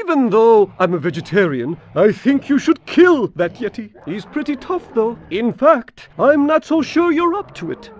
Even though I'm a vegetarian, I think you should kill that Yeti. He's pretty tough, though. In fact, I'm not so sure you're up to it.